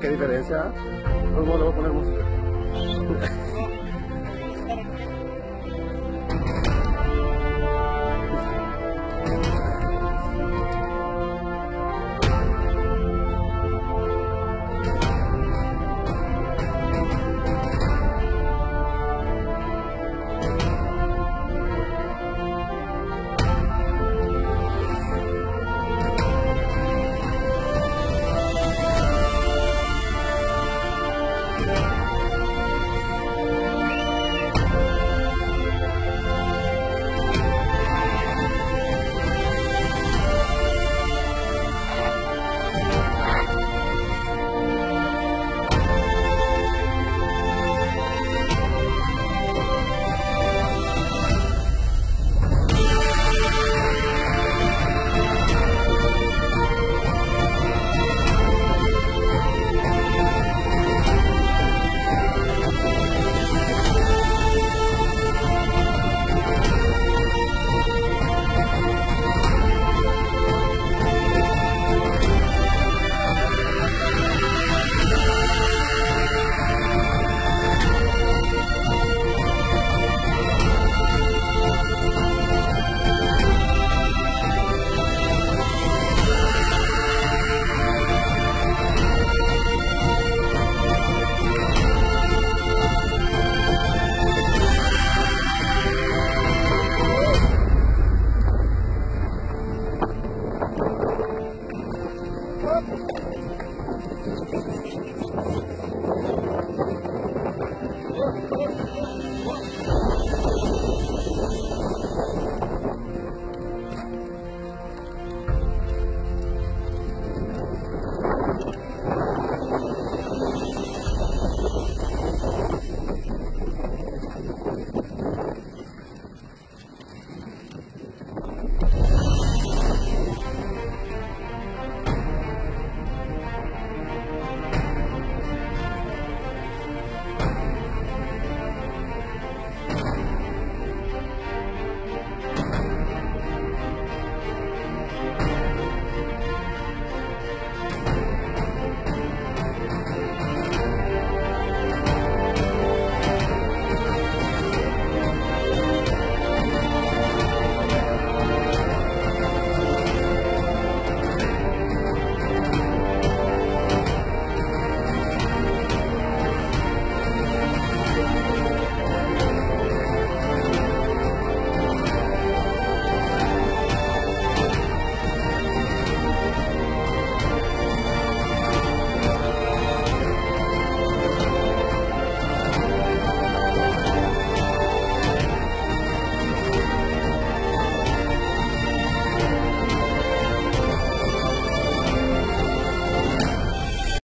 Qué diferencia. ¿Cómo le voy a poner música? Thank you.